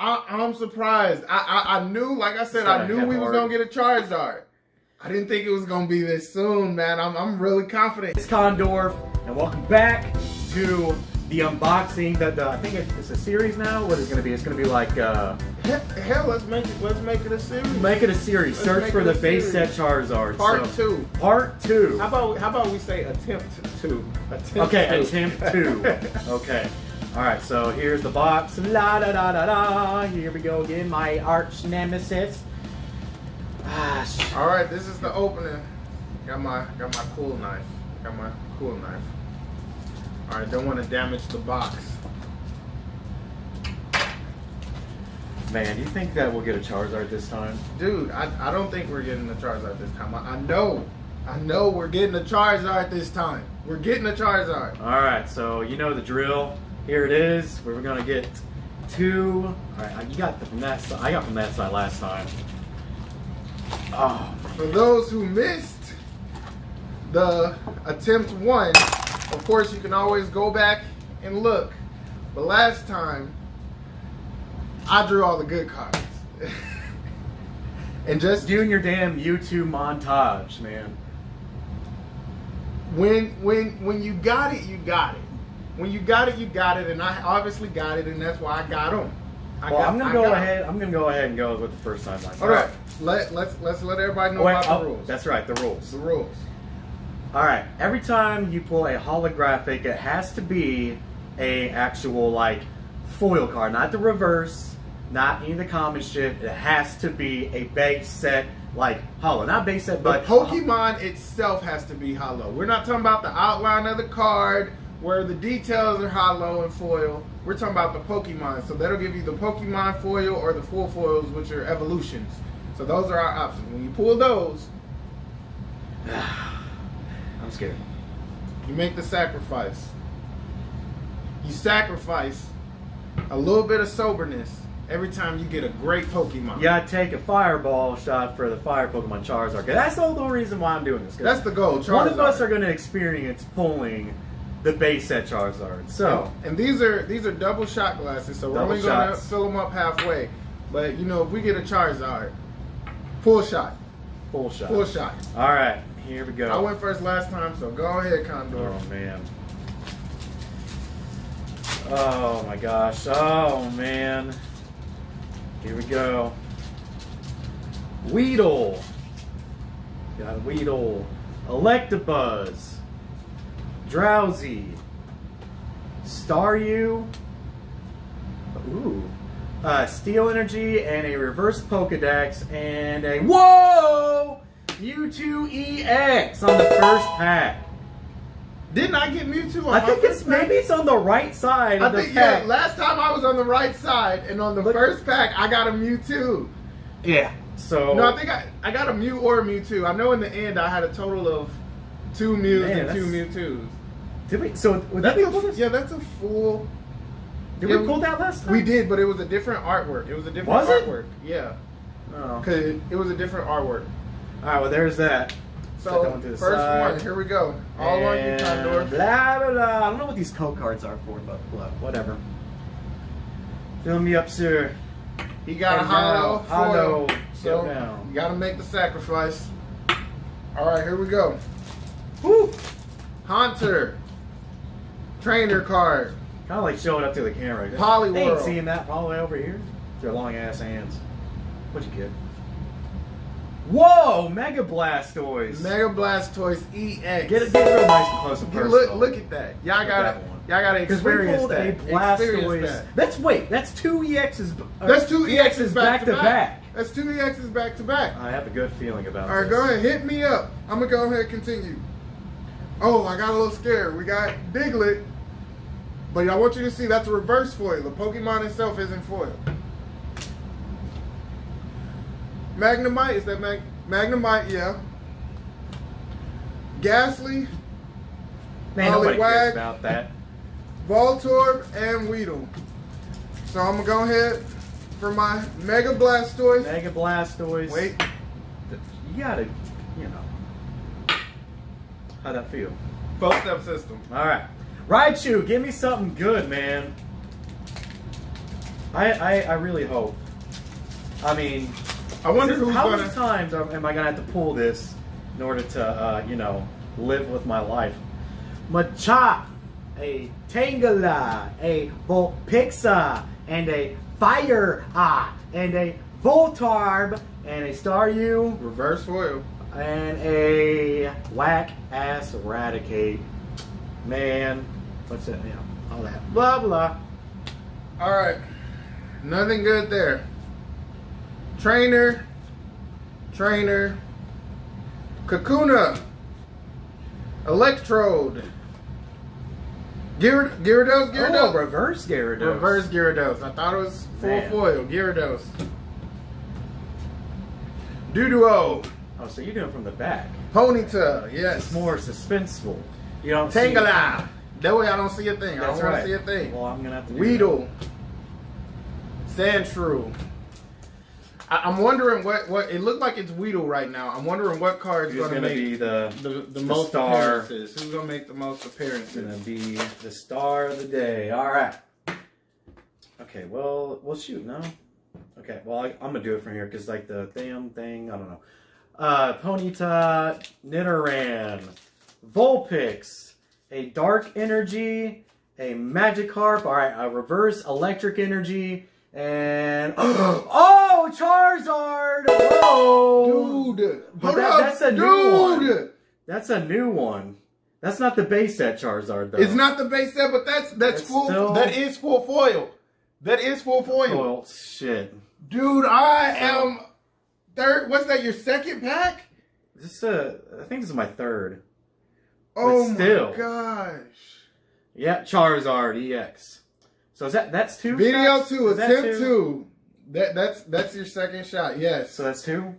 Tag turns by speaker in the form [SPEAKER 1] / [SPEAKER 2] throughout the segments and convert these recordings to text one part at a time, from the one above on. [SPEAKER 1] I, am surprised. I, I, I knew, like I said, I knew we was gonna get a Charizard. I didn't think it was gonna be this soon, man. I'm, I'm really confident. It's Condor, and welcome
[SPEAKER 2] back to the unboxing. That I think it's a series now. What is it gonna be? It's gonna be like. Uh,
[SPEAKER 1] Hell, let's make it. Let's make it a series. Make it a series. Let's Search for the base series. set
[SPEAKER 2] Charizard. Part so, two. Part two. How
[SPEAKER 1] about how about we say attempt
[SPEAKER 2] two? Attempt okay, two. attempt two. okay. Alright, so here's the box. La da da da da. Here we go again, my arch nemesis. Ah, Alright,
[SPEAKER 1] this is the opening. Got my got my cool knife. Got my cool knife. Alright, don't want to damage the box. Man, do you think that we'll get a Charizard this time? Dude, I, I don't think we're getting a Charizard this time. I, I know. I know we're getting a Charizard this time. We're
[SPEAKER 2] getting a Charizard. Alright, so you know the drill. Here it is. We're gonna get two. All right, you got the, from that side. I got from that side last time. Oh. For
[SPEAKER 1] those who missed the attempt one, of course you can always go back and look. But last time, I drew all the good cards.
[SPEAKER 2] and just doing your damn YouTube montage, man. When
[SPEAKER 1] when when you got it, you got it when you got it, you got it, and I obviously got it, and that's why I got them. I well, got, I'm gonna I go ahead.
[SPEAKER 2] I'm gonna go ahead and go with the first time. All right. Let let's let's let everybody know Wait, about oh, the rules. That's right, the rules. The rules. All right. Every time you pull a holographic, it has to be a actual like foil card, not the reverse, not any of the common shit. It has to be a base set like hollow, not base
[SPEAKER 1] set, but Pokemon uh, itself has to be hollow. We're not talking about the outline of the card where the details are hollow and foil. We're talking about the Pokemon. So that'll give you the Pokemon foil or the full foils, which are evolutions. So those are our options. When you pull those, I'm scared. You make the sacrifice. You sacrifice a little bit of soberness every time you get a great Pokemon. You gotta
[SPEAKER 2] take a fireball shot for the fire Pokemon Charizard. That's the
[SPEAKER 1] whole reason why I'm doing this. That's the goal. Charizard. One of
[SPEAKER 2] us are gonna experience pulling the base at Charizard. So
[SPEAKER 1] and, and these are these are double shot glasses, so we're only gonna fill them up halfway. But you know, if we get a Charizard, full shot, full shot, full
[SPEAKER 2] shot. All right, here we go. I went
[SPEAKER 1] first last time, so go ahead, Condor. Oh
[SPEAKER 2] man. Oh my gosh. Oh man. Here we go. Weedle. Got Weedle. Electabuzz. Drowzee, Staryu, ooh, uh, Steel Energy, and a Reverse Pokedex, and a, whoa, Mewtwo EX on the first pack. Didn't I get Mewtwo on I think it's pack? maybe it's on the right side. I think pack. yeah.
[SPEAKER 1] Last time I was on the right side, and on the Look. first pack I got a Mewtwo.
[SPEAKER 2] Yeah. So no, I think I,
[SPEAKER 1] I got a Mew or a Mewtwo. I know in the end I had a total of two Mews Man, and two
[SPEAKER 2] Mewtwo's. Did we? So would that's a,
[SPEAKER 1] yeah, that's a full. Did yeah, we pull that last time? We did, but it was a different artwork. It was a different was artwork. It? Yeah. Oh. Cause it, was a different artwork. All right. Well,
[SPEAKER 2] there's that. So that side. one. Here
[SPEAKER 1] we go. All and on your Condor. Blah
[SPEAKER 2] blah blah. I don't know what these code cards are for, but blah, whatever. Fill me up, sir. He got and a hollow. Hollow.
[SPEAKER 1] So down. you gotta make the sacrifice. All right, here we go. Woo! Hunter
[SPEAKER 2] trainer card. Kind of like showing up to the camera. Polly ain't seeing that all the way over here. Their long ass hands. What you get? Whoa! Mega Blastoise. Mega Blastoise EX. Get it, get real nice and close and personal. Look, look at that.
[SPEAKER 1] Y'all got it. Y'all gotta experience we that. A Blastoise. That. That's wait. That's two EXs. Uh, that's two EXs, EXs back, back, to back. back. That's two EXs back to back.
[SPEAKER 2] I have a good feeling about. All right, this. go ahead.
[SPEAKER 1] Hit me up. I'm gonna go ahead and continue. Oh, I got a little scared. We got Diglett but I want you to see that's a reverse foil. The Pokemon itself isn't foil. Magnemite, is that Mag Magnemite? Yeah. Gastly.
[SPEAKER 2] Man, nobody cares about
[SPEAKER 1] that. Voltorb and Weedle. So I'm gonna go ahead
[SPEAKER 2] for my Mega Blastoise. Mega Blastoise. Wait. You gotta, you know. How'd I feel? Both step system. All right. Raichu, give me something good, man. I, I, I really hope. I mean, I wonder this, how gonna... many times am I gonna have to pull this in order to, uh, you know, live with my life? Machop, a Tangela, a Volpixa, and a Fire Ah, and a Voltorb, and a Staryu. Reverse foil. And a whack ass Eradicate. Man, What's that? Yeah, all that. Blah blah. All right, nothing
[SPEAKER 1] good there. Trainer, trainer, Kakuna, Electrode. Gyarados, Gyarados. Oh,
[SPEAKER 2] reverse Gyarados.
[SPEAKER 1] Reverse Gyarados. I thought it was full Damn. foil.
[SPEAKER 2] Gyarados. Doduo. Oh, so you're doing from the back.
[SPEAKER 1] Ponytail, yes. It's more suspenseful.
[SPEAKER 2] You don't Tangela. See that
[SPEAKER 1] way I don't see a thing. That's I don't right. want to see a thing. Well, I'm gonna have to. Weedle, Sandshrew. I, am wondering what what it looked like. It's Weedle right now. I'm wondering what
[SPEAKER 2] card's going to be the the, the, the most star. appearances. Who's going to make the most appearances? Going to be the star of the day. All right. Okay. Well, we'll shoot. No. Okay. Well, I, am gonna do it from here because like the damn thing. I don't know. Uh, Ponyta, Nidoran, Vulpix, a dark energy, a Magikarp, all right, a reverse electric energy, and oh, oh, Charizard! dude! But that, that's a dude. new one. That's a new one. That's not the base set Charizard though. It's not
[SPEAKER 1] the base set, but that's that's it's full. Still... That is full foil. That is full foil. Well,
[SPEAKER 2] shit,
[SPEAKER 1] dude, I so, am third. What's that? Your second pack?
[SPEAKER 2] This uh, I think this is my third.
[SPEAKER 1] Oh still, my gosh.
[SPEAKER 2] Yeah, Charizard EX. So is that that's two? Video shots? two, is attempt two? two.
[SPEAKER 1] That that's that's your second shot. Yes. So that's two.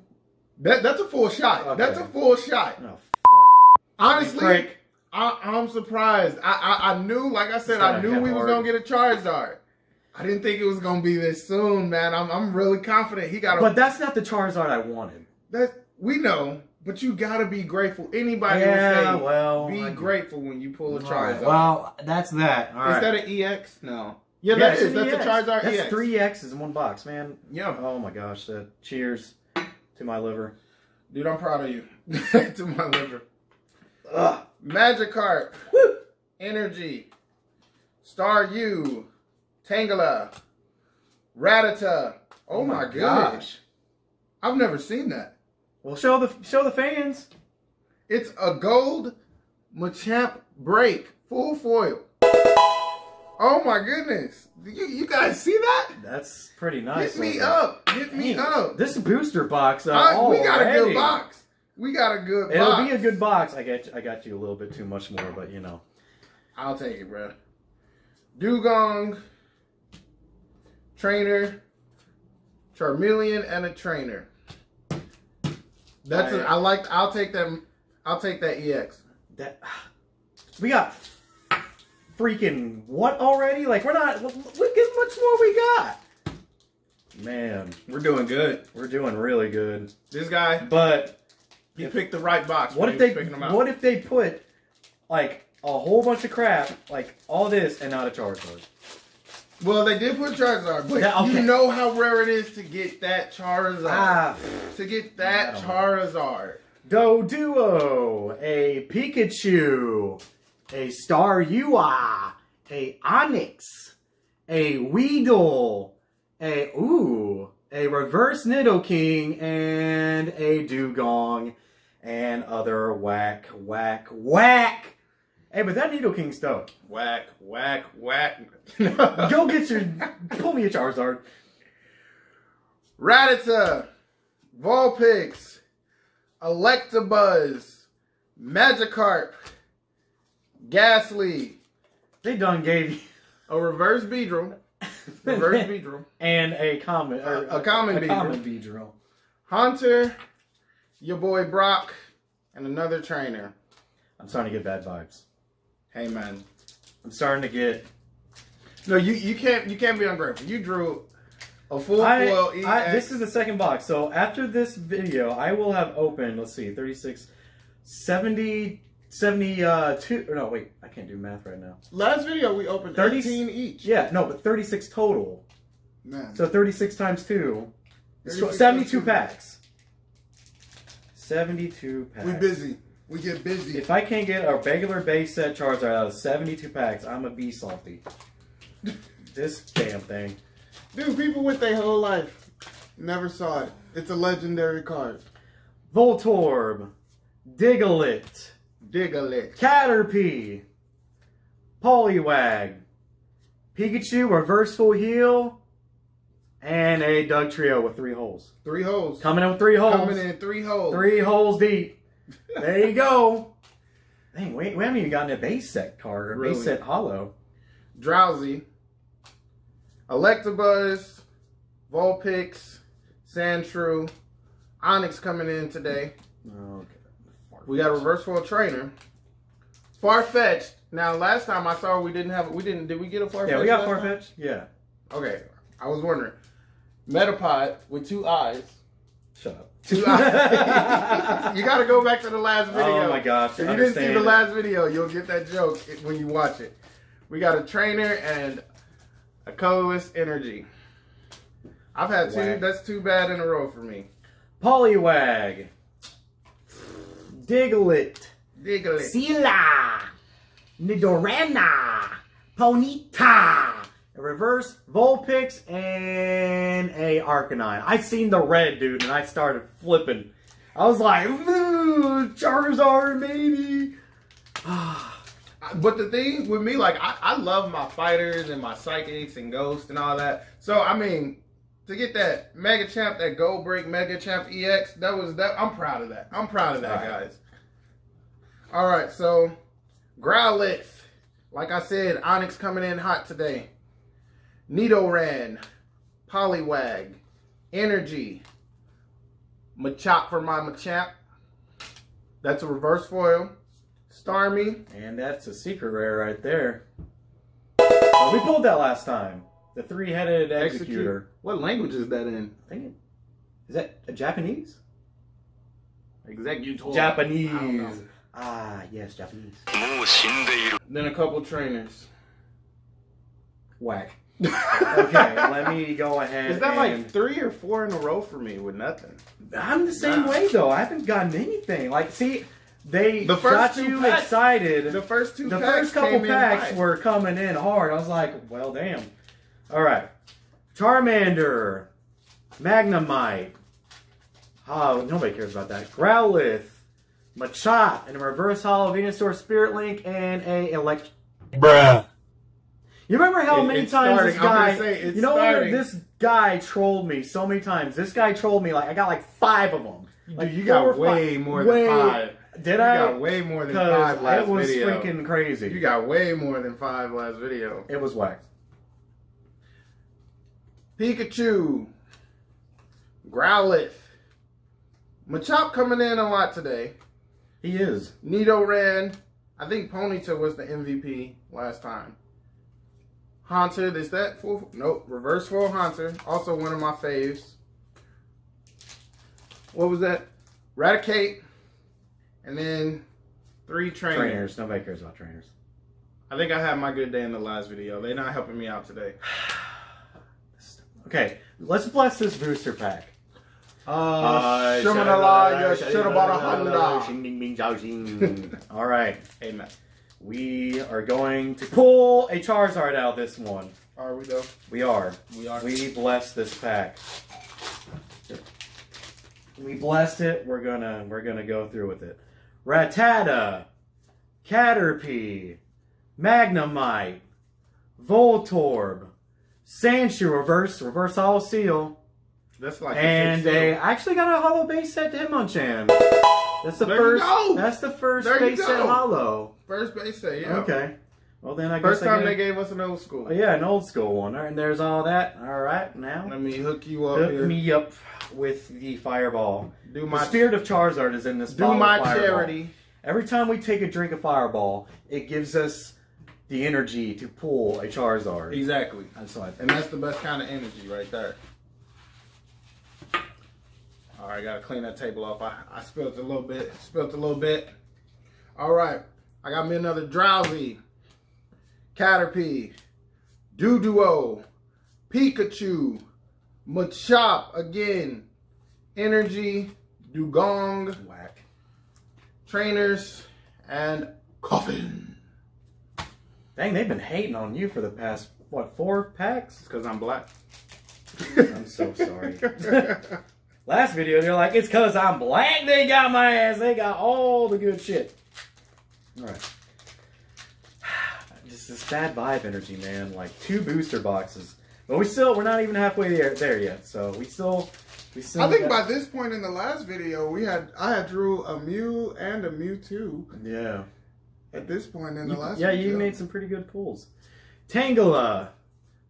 [SPEAKER 1] That that's a full shot. Okay. That's a full shot. Oh, Honestly, I, am surprised. I, I, I knew, like I said, I knew we hard. was gonna get a Charizard. I didn't think it was gonna be this soon, man. I'm I'm really confident he got. A, but that's
[SPEAKER 2] not the Charizard I wanted.
[SPEAKER 1] That we know. But you gotta be grateful. Anybody yeah, say, well, be I grateful do. when you pull a Charizard. Well,
[SPEAKER 2] that's that. All is right. that an EX? No. Yeah, yeah that is. That's EX. a Charizard that's EX. three X's in one box, man. Yeah. Oh my gosh. Uh, cheers to my liver. Dude, I'm proud of you.
[SPEAKER 1] to my liver. Ugh. Magikarp. Woo! Energy. Staryu. Tangela. Rattata. Oh, oh my, my gosh. gosh. I've never seen that. Well, show the show the fans. It's a gold Machamp break, full foil. Oh my goodness! You you guys see that?
[SPEAKER 2] That's pretty nice. Hit me up. It? Hit me up. This booster box. Uh, I, we got already. a good box.
[SPEAKER 1] We got a good. It'll box. be
[SPEAKER 2] a good box. I got you, I got you a little bit too much more, but you know. I'll take it, bro. Dewgong, trainer,
[SPEAKER 1] Charmeleon, and a trainer. That's right. a, I like. I'll take that. I'll take that EX.
[SPEAKER 2] That we got freaking what already? Like we're not. Look how much more we got. Man, we're doing good. We're doing really good. This guy, but he if, picked the right box. What if they? What if they put like a whole bunch of crap, like all this, and not a Charizard? Well, they did put Charizard, but that, okay. you know how
[SPEAKER 1] rare it is to get that Charizard. Ah. to get that Charizard.
[SPEAKER 2] Duo, a Pikachu, a Star Yua, a Onix, a Weedle, a ooh, a Reverse Nidoking, and a Dewgong, and other whack, whack, whack Hey, but that Needle King's Stone. Whack, whack, whack. Go get your. Pull me a Charizard.
[SPEAKER 1] Rattata, Vulpix, Electabuzz, Magikarp, Gastly. They done gave you a reverse Beedrill, reverse Beedrill,
[SPEAKER 2] and a
[SPEAKER 1] common, a, a, a, common, a Beedrill. common Beedrill, Hunter, your boy Brock, and another trainer. I'm starting to get bad vibes hey man,
[SPEAKER 2] I'm starting to get. No, you you can't you can't be ungrateful. You drew a full I, foil. this is the second box. So after this video, I will have opened. Let's see, 36, 70, 72. Uh, no, wait, I can't do math right now. Last
[SPEAKER 1] video we opened 30, 18 each.
[SPEAKER 2] Yeah, no, but 36 total. Man. So 36 times 2. 36 72 times two. packs. 72 packs. we busy. We get busy. If I can't get a regular base set Charizard out of 72 packs, I'm a be salty. this damn thing. Dude, people with their whole life never saw it. It's a legendary card. Voltorb, Diglett, Diglett, Caterpie, Poliwag, Pikachu, Reversal Heal, and a Dugtrio with three holes. Three holes. Coming in with three holes. Coming in
[SPEAKER 1] three holes. Three holes
[SPEAKER 2] deep there you go. Dang, we, we haven't even gotten a base set card or really? base set hollow. Drowzee, Electabuzz,
[SPEAKER 1] Vulpix, Sandshrew, Onix coming in today. Okay. We got a reverse a trainer. Farfetch'd. Now last time I saw we didn't have we didn't did we get a Farfetch'd? Yeah, we got far
[SPEAKER 2] fetched. Yeah.
[SPEAKER 1] Okay. I was wondering. Metapod with two eyes. Shut up. you got to go back to the last video. Oh my gosh! If you didn't see the last video, you'll get that joke when you watch it. We got a trainer and a colorless energy.
[SPEAKER 2] I've had two. Wag. That's too bad in a row for me. Poliwag. Diglett. Diglett. Sila. Nidorana. Ponyta a reverse, Vulpix, and a Arcanine. I seen the red, dude, and I started flipping. I was like, ooh, Charizard, maybe. but the thing with me, like,
[SPEAKER 1] I, I love my fighters and my psychics and ghosts and all that. So, I mean, to get that Mega Champ, that Gold Break Mega Champ EX, that was that. I'm proud of that. I'm proud of that, guys. All right, so Growlithe. Like I said, Onix coming in hot today. Nidoran, Poliwag, Energy, Machop for my Machamp.
[SPEAKER 2] That's a reverse foil. Starmie. And that's a secret rare right there. Uh, we pulled that last time. The three-headed Exeggutor. What language is that in? Is it, is that a Japanese? Exeggutor. Japanese. Ah, yes, Japanese.
[SPEAKER 1] Then a couple trainers.
[SPEAKER 2] Whack okay, let me go ahead. Is that and... like three or four in a row for me with nothing? I'm the same nah. way though. I haven't gotten anything. Like, see, they the first got you packs, excited. The first two, the first couple packs were coming in hard. I was like, well, damn. All right, Charmander, Magnemite. Oh, nobody cares about that. Growlithe, Machop, and a reverse hollow Venusaur Spirit Link, and a elect. Bruh. You remember how it, many times starting. this guy, say, you know, what? this guy trolled me so many times. This guy trolled me like I got like five of them. Like Dude, you got way five, more way, than five. Did you I? got way more than five last video. It was video. freaking crazy. You got way more
[SPEAKER 1] than five last video. It was whack. Pikachu, Growlithe, Machop coming in a lot today. He is. Nidoran. I think Ponyta was the MVP last time. Haunter, is that full? Nope, reverse full Haunter. Also one of my faves. What was that? Raticate. And then three
[SPEAKER 2] trainers. Trainers. Nobody cares about trainers.
[SPEAKER 1] I think I had my good day in the last video. They're not helping me out today.
[SPEAKER 2] okay, let's bless this booster pack. Uh, All right. Amen. We are going to pull a Charizard out of this one. Are we though? We are. We are. We bless this pack. We blessed it. We're gonna we're gonna go through with it. Rattata, Caterpie, Magnemite, Voltorb, Sandshrew reverse reverse all seal.
[SPEAKER 1] That's like and they
[SPEAKER 2] actually got a hollow base set to Hitmonchan. That's the there first. That's
[SPEAKER 1] the first there base set hollow. First base set, yeah. Okay.
[SPEAKER 2] Well, then I First guess. First time they
[SPEAKER 1] gave us an old school. Oh, yeah,
[SPEAKER 2] an old school one. And there's all that. All right, now. Let me hook you up. Hook here. me up with the fireball. Do my the spirit of Charizard is in this. Do my charity. Every time we take a drink of fireball, it gives us the energy to pull a Charizard. Exactly. That's what
[SPEAKER 1] And that's the best kind of energy right there. All right, gotta clean that table off. I, I spilled a little bit. Spilled a little bit. All right. I got me another Drowzee, Caterpie, Doduo, Pikachu, Machop again, Energy, Dewgong, Whack.
[SPEAKER 2] Trainers, and Koffing. Dang, they've been hating on you for the past, what, four packs? because I'm black. I'm so sorry. Last video, they're like, it's because I'm black. They got my ass. They got all the good shit. All right. Just this bad vibe energy, man. Like two booster boxes, but we still we're not even halfway there there yet. So we still we still. I think by
[SPEAKER 1] this point in the last video, we had I had drew a Mew and a Mewtwo. Yeah. At this point in the you, last. Yeah, video. you made some pretty good pulls.
[SPEAKER 2] Tangela,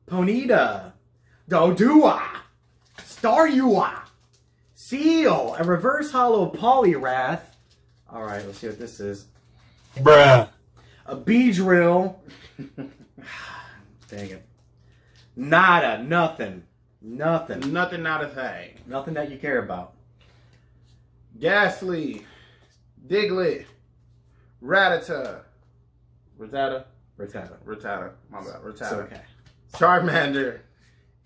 [SPEAKER 2] Ponyta, Doduo, Staryu, Seel, a reverse hollow Poliwrath. All right, let's see what this is. Bruh. A Beedrill. Dang it. Nada. Nothing. Nothing. Nothing, not a thing. Nothing that you care about. Gastly.
[SPEAKER 1] Diglett. Ratata. Rattata? Rattata. Rattata. My bad. Rattata. It's okay.
[SPEAKER 2] Charmander.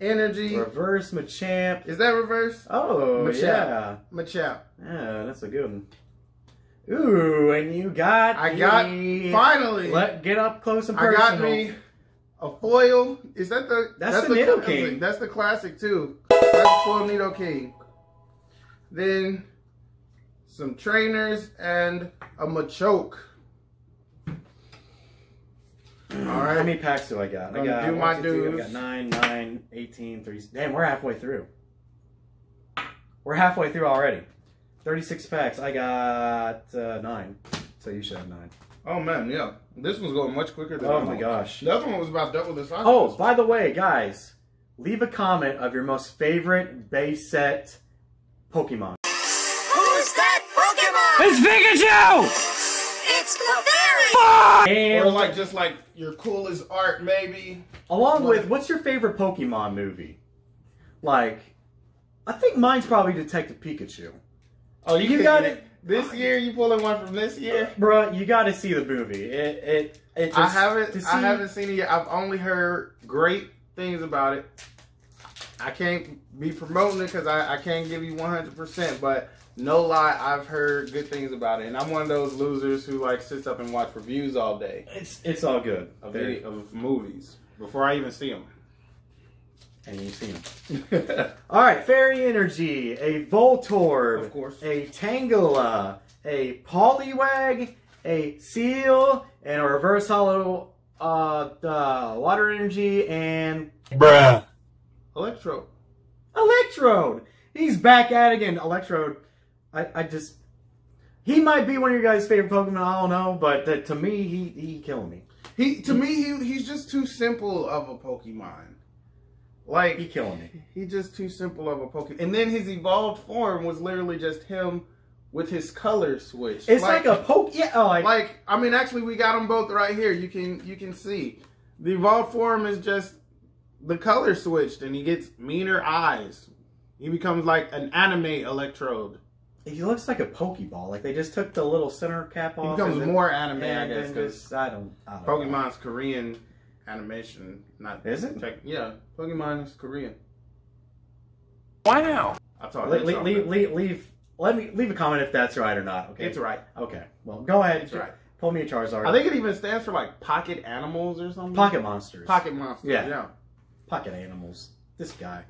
[SPEAKER 2] Energy. Reverse Machamp.
[SPEAKER 1] Is that reverse? Oh, Machamp. yeah. Machamp. Yeah, that's a good one.
[SPEAKER 2] Ooh, and you got I got finally. Let get up close and personal. I got me
[SPEAKER 1] a foil. Is that the that's, that's the, Nidoking? that's the classic too. That's foil Nidoking. Then some trainers and a machoke.
[SPEAKER 2] All right. How many packs do I got? I um, got do my two, I got 9, 9, 18, 3. Damn, we're halfway through. We're halfway through already. 36 packs. I got uh, nine. So you should have nine. Oh man, yeah. This one's going much quicker than. Oh my gosh. The other one was
[SPEAKER 1] about double the size.
[SPEAKER 2] Oh, by the way, guys, leave a comment of your most favorite base set Pokemon. Who's that Pokemon? It's Pikachu. It's Clefairy. Fuck! And or like just like your coolest
[SPEAKER 1] art, maybe.
[SPEAKER 2] Along like, with what's your favorite Pokemon movie? Like, I think mine's probably Detective Pikachu. Oh, you, got it. This year, you pulling one from this year, bro. You got to see the movie. It it, it just, I haven't see... I haven't seen
[SPEAKER 1] it yet. I've only heard great things about it. I can't be promoting it because I, I can't give you 100%, but no lie, I've heard good things about it. And I'm one of those losers who like sits up and watch reviews all day. It's it's all good of, video, of
[SPEAKER 2] movies before I even see them and you see them. All right, Fairy Energy, a Voltorb, of course, a Tangela, a Poliwag, a Seel, and a Reverse Hollow uh, Water Energy, and bruh, Electrode. Electrode. He's back at it again. Electrode. I, I just. He might be one of your guys' favorite Pokemon. I don't know, but uh, to me, he he killing me.
[SPEAKER 1] He to me he he's just too simple of a Pokemon. Like he killing me. He just too simple of a Pokemon. And then his evolved form was literally just him with his color switch. It's like, like a poke. Yeah, oh, like, like I mean, actually, we got them both right here. You can you can see the evolved form is just the color switched, and he gets meaner eyes.
[SPEAKER 2] He becomes like an anime electrode. He looks like a Pokeball. Like they just took the little center cap off. He becomes more anime, I guess, because I don't. I don't Pokemon's know. Korean animation. Not is it? Tech, yeah, Pokemon is Korean. Wow. I thought. Le- le- leave, leave, leave. Let me leave a comment if that's right or not. Okay. It's right. Okay. Well, go ahead. It's right. Pull me a Charizard. I think
[SPEAKER 1] it even stands for like pocket animals or something. Pocket monsters. Pocket monsters. Yeah. yeah.
[SPEAKER 2] Pocket animals. This guy.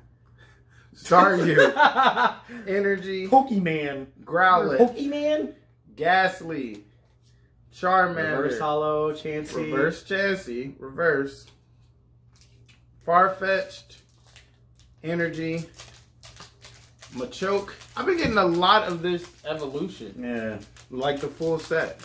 [SPEAKER 2] Charizard. Energy. Pokemon. Growlithe. Pokemon.
[SPEAKER 1] Gastly. Charmander. Reverse Hollow, Chansey. Reverse Chansey. Reverse. Farfetch'd. Energy. Machoke. I've been getting a lot of this evolution. Yeah. Like the full set.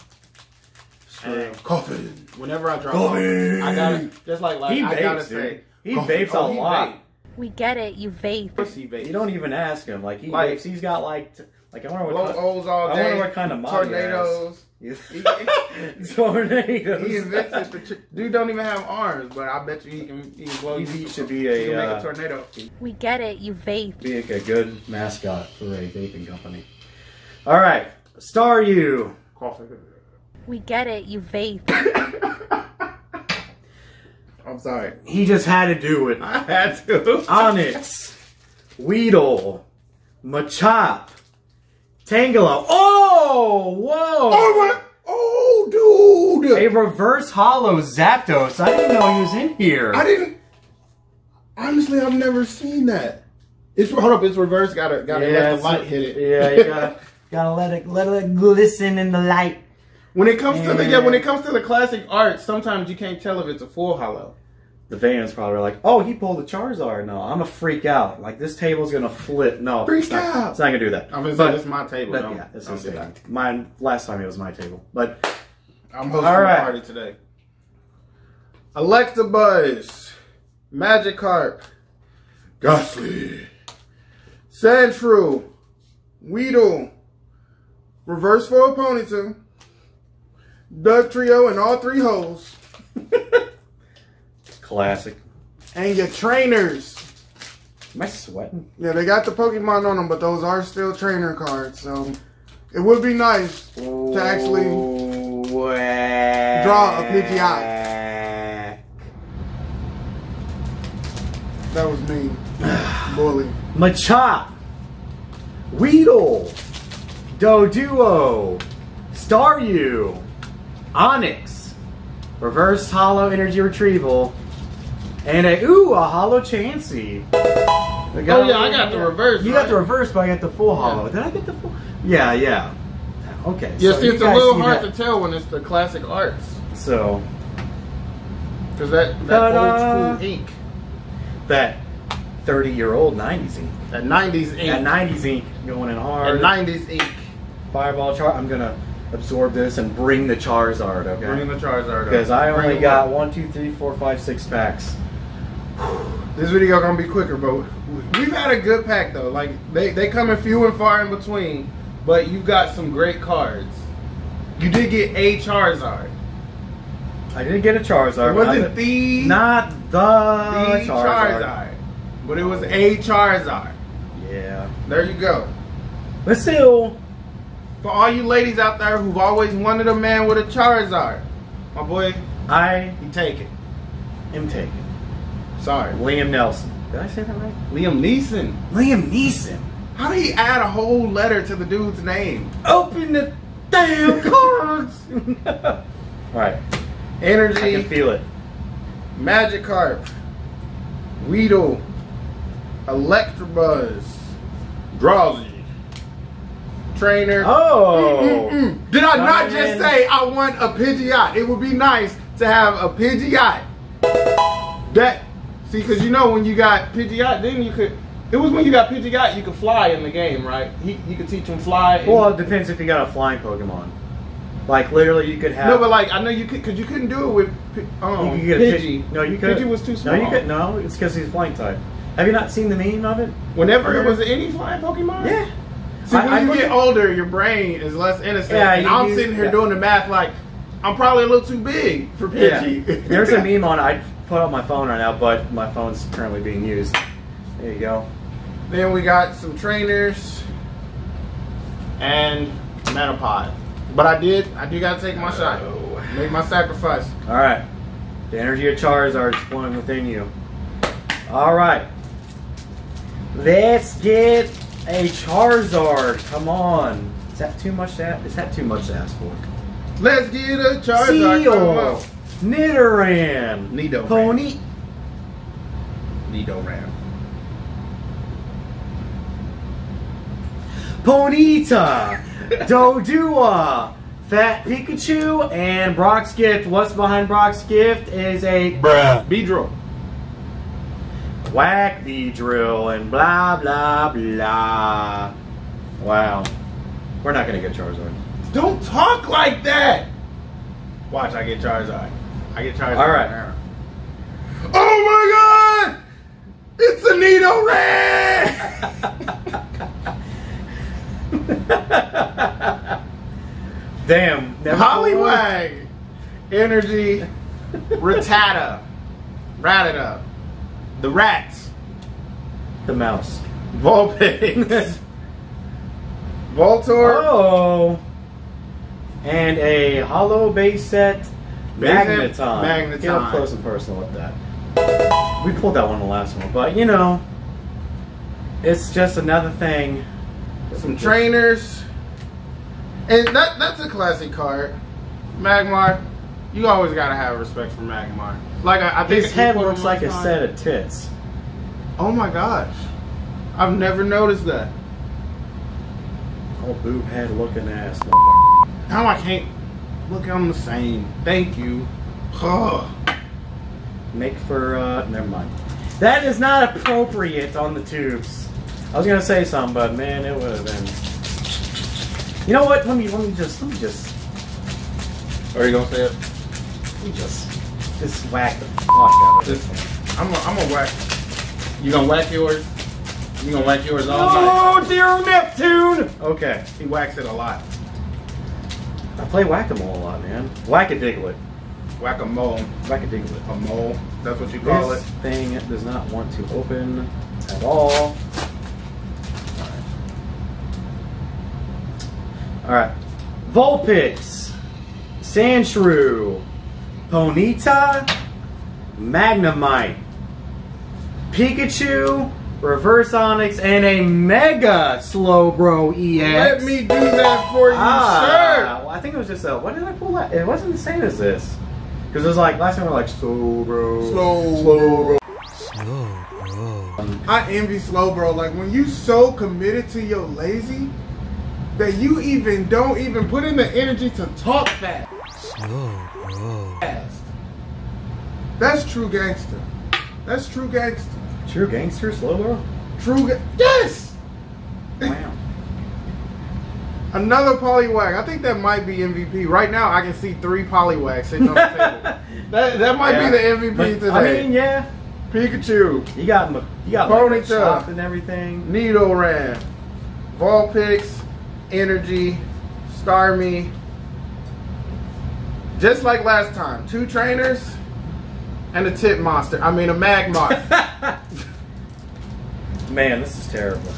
[SPEAKER 1] Koffing. Whenever I drop Koffing. I gotta
[SPEAKER 2] just like like he I vapes, gotta say he Koffing. vapes oh, a he lot. Vape. We get it, you vape. He You don't even ask him. Like he like, vapes. He's got like like I wonder what Blowholes all I wonder what kind of mob tornadoes. He, tornadoes. He invented the tr- dude. Don't even have
[SPEAKER 1] arms, but I bet you he can. He, can blow he, he should be a, uh, a, tornado.
[SPEAKER 2] We get it. You vape. Be like a good mascot for a vaping company. All right, Staryu. We get it. You vape. I'm sorry. He just had to do it. I had to. Onix, Weedle, Machop. Tangela. Oh, whoa! Oh my! Oh, dude! A reverse hollow Zapdos. I didn't know he was in here. I didn't. Honestly, I've never seen that. It's hold
[SPEAKER 1] up. It's reverse. Gotta gotta yeah, let the light hit it. Yeah, you gotta gotta let it let it glisten in the light. When it comes yeah. to the yeah, when it comes to the classic art, sometimes you can't tell if it's a full
[SPEAKER 2] hollow the Vans probably like, oh, he pulled the Charizard. No, I'm gonna freak out. Like this table's gonna flip. No, freak it's not, out. It's not gonna do that. I'm gonna but, say it's my table. But, yeah, it's gonna Mine last time it was my table, but I'm hosting all right. the party
[SPEAKER 1] today. Electabuzz, Magikarp,
[SPEAKER 2] Gastly,
[SPEAKER 1] Sandshrew, Weedle, Reverse Foil Ponyta, Duck Trio in all three holes. Classic. And your trainers. Am I sweating? Yeah, they got the Pokemon on them, but those are still trainer cards. So it would be nice to actually
[SPEAKER 2] draw a PGI. That was me. Bully. Machop. Weedle. Doduo. Staryu. Onix. Reverse Hollow Energy Retrieval. And a, ooh, a hollow Chansey. Oh yeah, I got yeah. the reverse. You right? got the reverse, but I got the full hollow. Yeah. Did I get the full? Yeah, yeah. Okay. Yeah, so see, it's a little hard
[SPEAKER 1] that. to tell when it's the classic arts.
[SPEAKER 2] So. Because that, that old school ink. That 30 year old 90s ink. That 90s ink. That 90s ink going in hard. That 90s ink. Fireball char. I'm going to absorb this and bring the Charizard, okay? Bring the Charizard. Because I only got one, two, three, four, five, six packs. This video gonna be quicker, but
[SPEAKER 1] we've had a good pack though. Like they, they come in few and far in between, but you've got some great cards. You did get a Charizard.
[SPEAKER 2] I did not get a Charizard. It wasn't the not the, the Charizard. Charizard.
[SPEAKER 1] but it was a Charizard. Yeah. There you go. But still, for all you ladies out there who've always wanted a man with a Charizard, my boy, I you take it. Am taking. Sorry. Liam Nelson. Did I say that right? Liam Neeson. Liam Neeson. How did he add a whole letter to the dude's name? Open the damn
[SPEAKER 2] cards. All
[SPEAKER 1] right. Energy. I can feel it. Magikarp. Weedle. Electrobuzz. Drowzee. Trainer. Oh. Mm -mm -mm. Did I Come not in. just say I want a Pidgeot? It would be nice to have a Pidgeot. That See, because you know when you got Pidgeot, then you could. It was when you got Pidgeot, you could fly in the game, right? He, you could teach him fly. Well, it
[SPEAKER 2] depends if you got a flying Pokemon. Like literally, you could have. No, but
[SPEAKER 1] like I know you could because you couldn't do it with um, you could get Pidgey. Pidgey. No, you could. Pidgey was too small. No, you could.
[SPEAKER 2] No, it's because he's flying type. Have you not seen the meme of it? Whenever it was any flying Pokemon. Yeah.
[SPEAKER 1] See, when I, I you get
[SPEAKER 2] older, your brain is less innocent. Yeah, you, I'm you, sitting here yeah. doing
[SPEAKER 1] the math like I'm probably a little too big for Pidgey. Yeah.
[SPEAKER 2] There's a meme on I put on my phone right now, but my phone's currently being used. There you go. Then we got some trainers and Metapod. But
[SPEAKER 1] I did, I do gotta take my shot. Oh. Make my sacrifice.
[SPEAKER 2] All right. The energy of Charizard is flowing within you. All right. Let's get a Charizard. Come on. Is that too much to ask? Is that too much to ask for? Let's get a Charizard. Seel. Nidoran. Nidoran. Pony. Nidoran. Ponyta. Doduo. Fat Pikachu and Brock's gift. What's behind Brock's gift is a Bruh. Beedrill. Whack Beedrill and blah blah blah. Wow. We're not gonna get Charizard.
[SPEAKER 1] Don't talk like that. Watch, I get Charizard. I get Charizard. All right. Oh my God! It's a Nito Red. Damn. Never Hollywag. Energy. Rattata. Ratata. The rats. The mouse.
[SPEAKER 2] Vulpix. Voltor. Oh
[SPEAKER 1] and a
[SPEAKER 2] hollow base set Magneton. Magneton. Get up close and personal with that. We pulled that one the last one, but you know, it's just another thing. Some
[SPEAKER 1] trainers. And that that's a classic card. Magmar, you always gotta have respect for Magmar.
[SPEAKER 2] Like I, I think his head looks like a set of tits. Oh my gosh. I've never
[SPEAKER 1] noticed that.
[SPEAKER 2] Oh, boob head looking ass. Now I can't. Look, I'm the same. Thank you. Ugh. Make for, uh, never mind. That is not appropriate on the tubes. I was gonna say something, but man, it would have been. You know what? Let me, let me just, let me just. Are you gonna say it? Let me just, just whack the fuck out
[SPEAKER 1] of this one. I'm gonna, I'm gonna whack. You gonna whack yours? You gonna whack yours all oh, night?
[SPEAKER 2] Oh, dear Neptune! Okay, he whacks it a lot. I play whack-a-mole a lot, man. Whack-a-diglet. Whack-a-mole. Whack-a-diglet. A mole. That's what you call this it. thing does not want to open at all. All right. All right. Vulpix, Sandshrew, Ponyta, Magnemite, Pikachu, Reverse Onix, and a mega Slowbro EX. Let me do that for you, ah, sir. Well, I think it was just a, what did I pull that? It wasn't the same as this. Because it was like, last time we were like, Slowbro, Slow, Slowbro. Slowbro. I envy Slowbro. Like, when you
[SPEAKER 1] so committed to your lazy, that you even don't even put in the energy to talk fast.
[SPEAKER 2] Slowbro.
[SPEAKER 1] Fast. That's true gangster. That's true gangster.
[SPEAKER 2] True gangsters, bro.
[SPEAKER 1] True ga Yes! Wow. Another Poliwag. I think that might be MVP. Right now, I can see three Poliwags sitting on the table.
[SPEAKER 2] that, that might yeah. be the MVP but, today. I mean, yeah. Pikachu. You got you got Ponyta like, and everything.
[SPEAKER 1] Nidoran, Vulpix, Energy, Starmie. Just like last time, two trainers and a tit monster. I mean a magmar.
[SPEAKER 2] Man, this is terrible.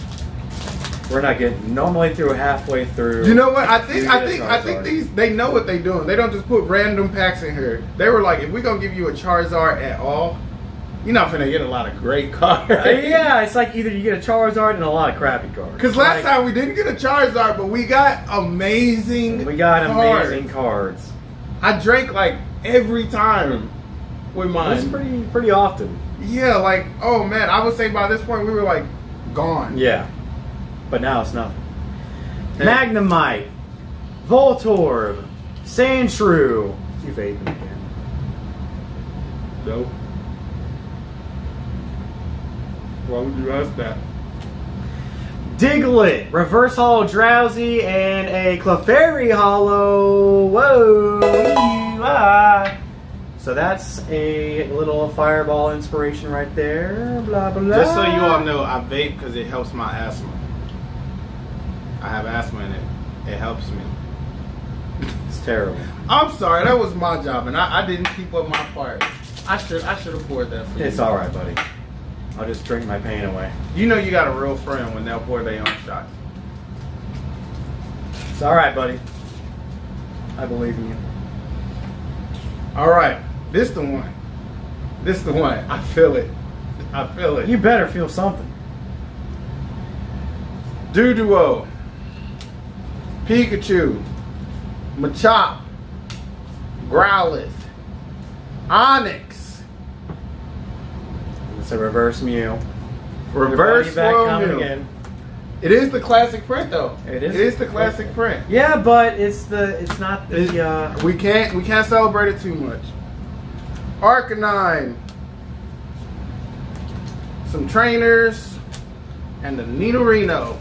[SPEAKER 2] We're not getting normally through halfway through. You know what? I think I think I
[SPEAKER 1] think these they know what they're doing. They don't just put random packs in here. They were like, if we're gonna give you a Charizard at
[SPEAKER 2] all, you're not gonna get a lot of great cards. Uh, yeah, it's like either you get a Charizard and a lot of crappy cards. Because last like,
[SPEAKER 1] time we didn't get a Charizard, but we got amazing.
[SPEAKER 2] We got cards. amazing cards.
[SPEAKER 1] I drank like every time with mine. It's pretty pretty often. Yeah, like oh man, I would say by this point we were like gone.
[SPEAKER 2] Yeah, but now it's nothing. Hey. Magnemite, Voltorb, Sandshrew. You vaping again? Nope. Why would you ask that? Diglett, Reverse Hollow Drowzee, and a Clefairy Hollow. Whoa! Ah. So that's a little fireball inspiration right there. Blah, blah. Just so you all know, I
[SPEAKER 1] vape because it helps my asthma. I have asthma and it, it helps me.
[SPEAKER 2] It's terrible.
[SPEAKER 1] I'm sorry, that was my job and I, I didn't keep up my part. I should I should have poured that for you. It's all right, buddy.
[SPEAKER 2] I'll just drink my pain away.
[SPEAKER 1] You know you got a real friend when they'll pour their own shot. It's all right, buddy. I believe in you. All right. This the one. This the one.
[SPEAKER 2] I feel it. I feel it. You better feel something. Doduo, Pikachu,
[SPEAKER 1] Machop, Growlithe, Onix.
[SPEAKER 2] It's a reverse mew.
[SPEAKER 1] Reverse mew. Again. It is the classic print though. It is. It is the classic print.
[SPEAKER 2] Yeah, but it's the it's
[SPEAKER 1] not the. It's, uh, we can't we can't celebrate it too much. Arcanine, some trainers, and the Nidorino.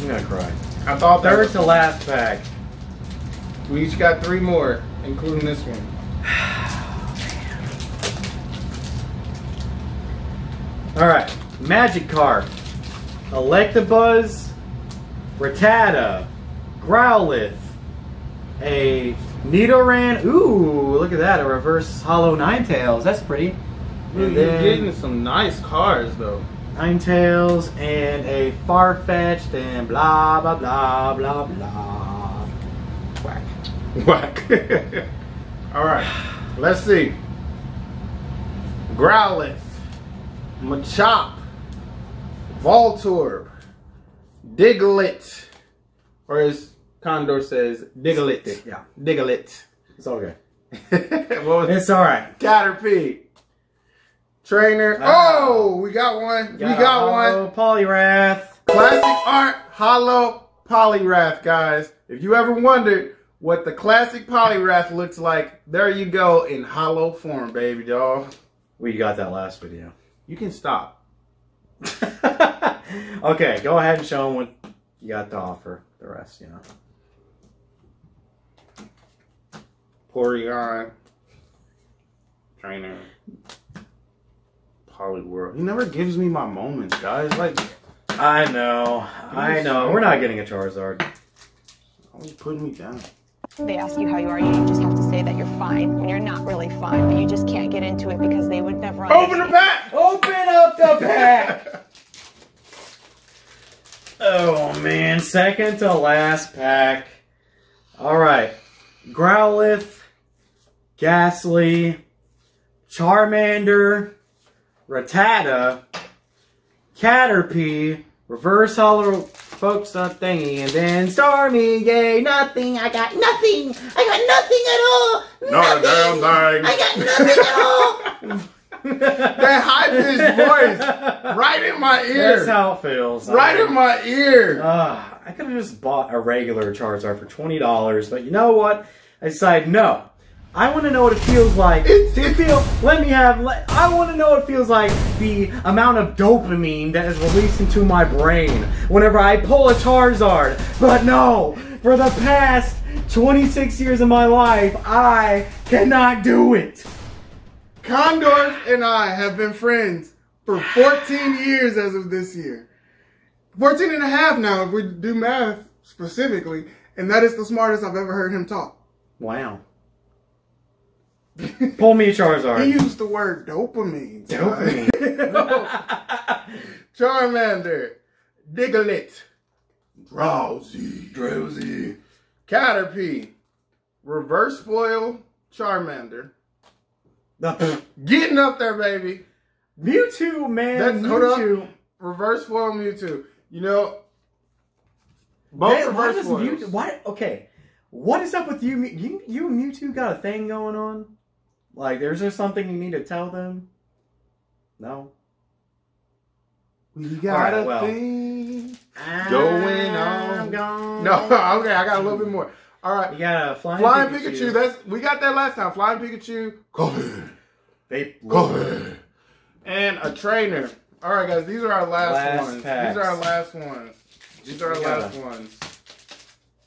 [SPEAKER 1] I'm gonna cry. I thought that was the last pack. We each got three more, including this one.
[SPEAKER 2] All right, Magic Magikarp, Electabuzz, Rattata, Growlithe, a Nidoran. Ooh, look at that. A reverse hollow Ninetales. That's pretty. And You're getting
[SPEAKER 1] some nice cards,
[SPEAKER 2] though. Ninetales and a Farfetch'd and blah, blah, blah, blah, blah. Whack. Whack. All
[SPEAKER 1] right. Let's see. Growlithe. Machop. Voltorb. Diglett. Or is Condor says, "Diggle it, yeah, diggle it." It's okay.
[SPEAKER 2] it's all right. Caterpie. Trainer. Uh,
[SPEAKER 1] oh, we got one. Got we got one.
[SPEAKER 2] Poliwrath.
[SPEAKER 1] Classic art holo Poliwrath, guys. If you ever wondered what the classic Poliwrath looks like, there you
[SPEAKER 2] go in holo form, baby doll. We got that last video. You can stop. okay, go ahead and show them what you got to offer. The rest, you know. Porygon,
[SPEAKER 1] Trainer, World. He never gives
[SPEAKER 2] me my moments, guys. Like, I know, I know. We're not getting a Charizard. Always putting me down. They ask you how you are, you just have to say that you're fine and
[SPEAKER 1] you're not really fine, but you just can't get into it because they would never. Open understand. the pack! Open up the pack!
[SPEAKER 2] oh man, second to last pack. All right, Growlithe, Gastly, Charmander, Rattata, Caterpie, Reverse Holo Folks Up Thingy, and then Stormy, yay, nothing, I got nothing, I got nothing at all, nothing, damn thing. I got nothing at all. that hyped his voice
[SPEAKER 1] right in my ear. That's how
[SPEAKER 2] it feels. Right I, in my ear. Uh, I could have just bought a regular Charizard for twenty dollars, but you know what? I decided no. I want to know what it feels like it's, to feel. Let me have. Let, I want to know what it feels like the amount of dopamine that is released into my brain whenever I pull a Charizard. But no, for the past 26 years of my life, I cannot do it.
[SPEAKER 1] Condor and I have been friends for 14 years as of this year. 14 and a half now, if we do math specifically, and that is the smartest I've ever heard him talk.
[SPEAKER 2] Wow. Pull me Charizard. He
[SPEAKER 1] used the word dopamine.
[SPEAKER 2] Dopamine.
[SPEAKER 1] no. Charmander. Diglett.
[SPEAKER 2] Drowzee.
[SPEAKER 1] Drowzee. Caterpie. Reverse foil Charmander. Getting up there, baby. Mewtwo, man. That's, Mewtwo. Reverse foil Mewtwo. You know, both reverse why does Mewtwo,
[SPEAKER 2] why, Okay, what is up with you? You you and Mewtwo got a thing going on? Like, is there something you need to tell them? No. We got right, a well, thing going on. No, okay,
[SPEAKER 1] I got a little bit more. All right, we got a flying, flying Pikachu. Pikachu. That's we got that last time. Flying Pikachu, COVID. They COVID. And a trainer. All right, guys, these are our last, last ones. Packs. These are our last ones.
[SPEAKER 2] These are our last ones.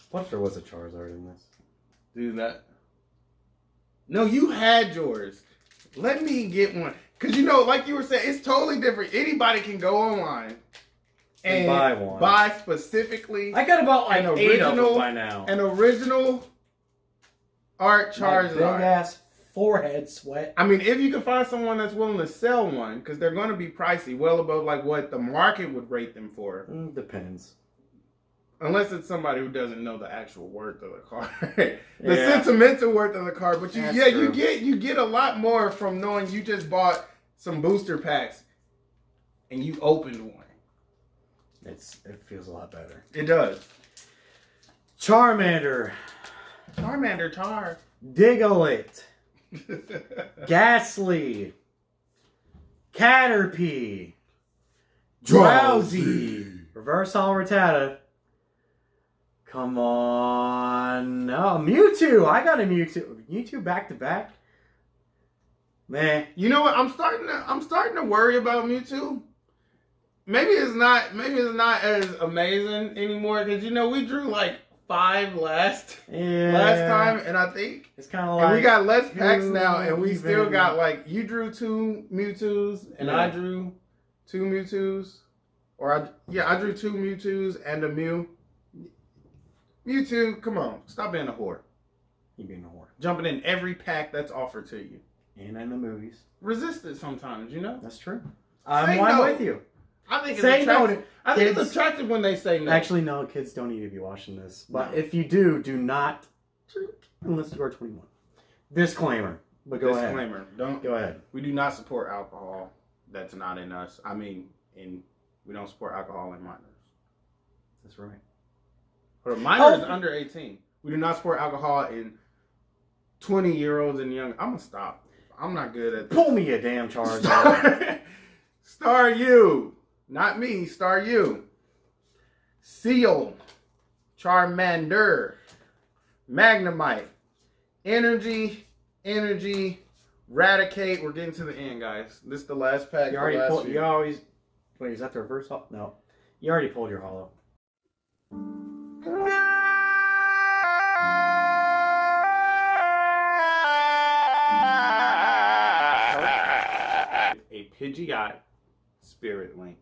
[SPEAKER 2] What if there was a Charizard in this? Dude, that no, you
[SPEAKER 1] had yours. Let me get one. Cause you know, like you were saying, it's totally different. Anybody can go online
[SPEAKER 2] and, and buy one. Buy
[SPEAKER 1] specifically. I got about like an original by now. An original art charge. Big ass
[SPEAKER 2] forehead sweat.
[SPEAKER 1] I mean, if you can find someone that's willing to sell one, because they're going to be pricey, well above like what the market would rate them for. Mm, depends. Unless it's somebody who doesn't know the actual worth of the car, the yeah. sentimental worth of the car. But you, That's yeah, true. you get you get a lot more from knowing you just bought some booster packs
[SPEAKER 2] and you opened one. It's it feels a lot better. It does. Charmander.
[SPEAKER 1] Charmander Tar.
[SPEAKER 2] Diglett. Gastly. Caterpie. Drowzee. Drowzee. Reverse Hall Rattata. Come on. no Mewtwo. I got a Mewtwo. Mewtwo back to back? Man. You know what? I'm
[SPEAKER 1] starting to I'm starting to worry about Mewtwo. Maybe it's not maybe it's not as amazing anymore because you know we drew like five last yeah. last time, and I think it's
[SPEAKER 2] kind of like we got less packs now, and we still baby. got
[SPEAKER 1] like you drew two Mewtwo's, and yeah. I drew two Mewtwo's, or I yeah I drew two Mewtwo's and a Mew, Mewtwo, come on. Stop being a whore. You being a whore. Jumping in every pack that's offered to you. And in the movies. Resist it sometimes, you know? That's true. I'm one no. with you. I think it's attractive. No to, I think it's
[SPEAKER 2] attractive when they say no. Actually, no, kids don't need to be watching this. But no. if you do, do not unless you are 21. Disclaimer. But go Disclaimer. ahead. Disclaimer.
[SPEAKER 1] Don't go ahead. We do not support alcohol that's not in us. I mean, and we don't support alcohol in minors. That's right. But minor oh. under 18. We do not support alcohol in 20 year olds and young. I'm going to stop. I'm not good at Pull me a damn charge. Star, star you. Not me. Star you. Seel. Charmander. Magnemite. Energy. Energy.
[SPEAKER 2] Raticate. We're getting to the end, guys. This is the last pack. You already pulled. You always. Wait, is that the reverse? No. You already pulled your hollow.
[SPEAKER 1] Pidgeot, Spirit Link.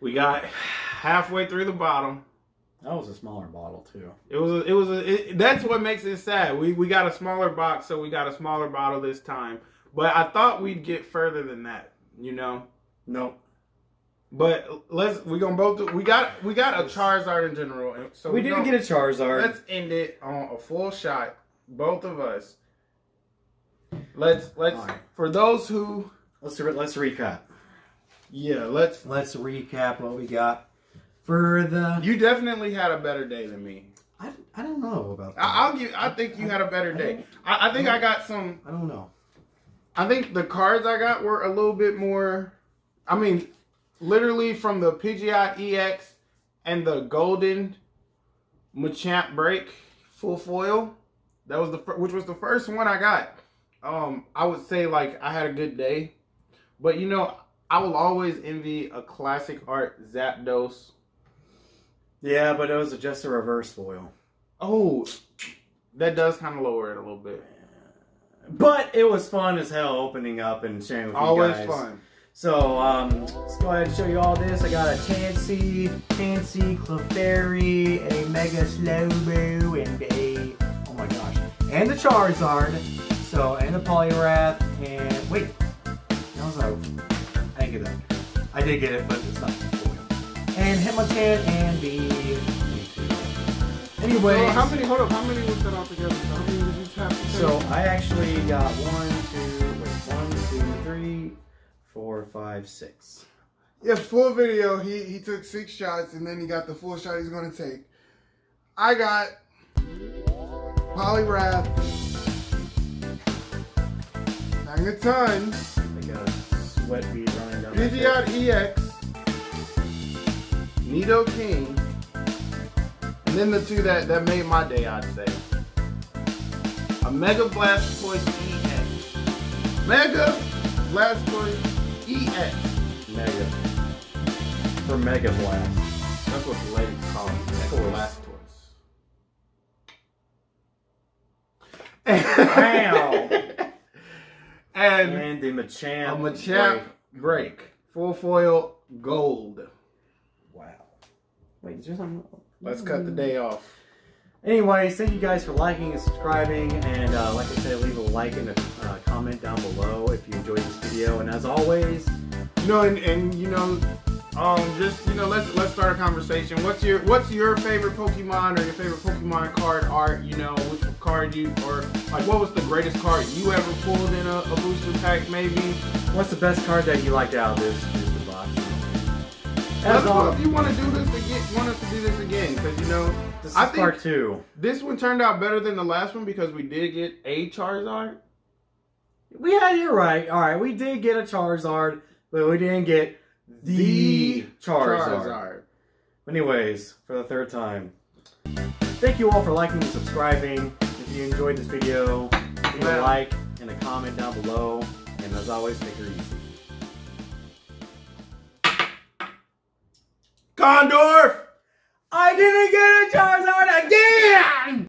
[SPEAKER 1] We got halfway through the bottom.
[SPEAKER 2] That was a smaller bottle too.
[SPEAKER 1] It was. A, it was. A, it, that's what makes it sad. We we got a smaller box, so we got a smaller bottle this time. But I thought we'd get further than that. You know. Nope. But let's we gonna both do, we got we got a Charizard in general.
[SPEAKER 2] So we, we didn't get a Charizard. Let's
[SPEAKER 1] end it on a full shot, both of us.
[SPEAKER 2] Let's let's right. for those who let's let's recap. Yeah, let's let's recap what we got for the. You definitely had a better day than me. I, I don't know about that.
[SPEAKER 1] I, will give. I think you I, had a better I, day. I, I think I got some. I don't know. I think the cards I got were a little bit more. I mean, literally from the PGI EX and the Golden Machamp Break full foil. That was the which was the first one I got um, I would say like I had a good day, but you know, I will always envy a classic art Zapdos.
[SPEAKER 2] Yeah, but it was just a reverse foil. Oh, that does kind of lower it a little bit. But it was fun as hell opening up and sharing with always you guys. Always fun. So um, let's go ahead and show you all this. I got a Chansey, Fancy Clefairy, a Mega Slowbro, and a oh my gosh, and the Charizard. So, and the Poliwrath, and wait, that was a, I didn't get that. I did get it, but it's not. And Hitmonchan and the. Anyway. So how many?
[SPEAKER 1] Hold up. How many was that all together? So how many did you tap?
[SPEAKER 2] So I actually got one, two, wait, one, two, three, four, five, six.
[SPEAKER 1] Yeah, full video. He he took six shots, and then he got the full shot he's gonna take. I got Poliwrath. Nine a ton. Like
[SPEAKER 2] a sweat bead running down. Pidgeot
[SPEAKER 1] EX. Nidoking. And then the two that, that made my day, I'd say. A Mega Blastoise EX. Mega Blastoise EX.
[SPEAKER 2] Mega. For Mega Blast. That's what the ladies call it. Mega
[SPEAKER 1] Blastoise. Wow. And, and Machamp. A Machamp break.
[SPEAKER 2] Full foil gold. Wow. Wait, is there something? Let's cut the day off. Anyway, thank you guys for liking and subscribing, and uh, like I said, leave a like and a uh, comment down below if you enjoyed this video. And as always,
[SPEAKER 1] you know, and, and you know, um, just you know, let's let's start a conversation. What's your what's your favorite Pokemon or your favorite Pokemon card art? You know, which card you or like what was
[SPEAKER 2] the greatest card you ever pulled in a, a booster pack? Maybe. What's the best card that you liked out of this booster box? That's all. If you
[SPEAKER 1] want to do this again, want us to do this again, because you
[SPEAKER 2] know, this is I think part two.
[SPEAKER 1] This one turned out better than the last one because we did get a
[SPEAKER 2] Charizard. Yeah, you're right. All right, we did get a Charizard, but we didn't get the Charizard. Charizard. Anyways, for the third time, thank you all for liking and subscribing. If you enjoyed this video, leave wow. a like and a comment down below. And as always, take it easy. Condorf! I didn't get a Charizard again!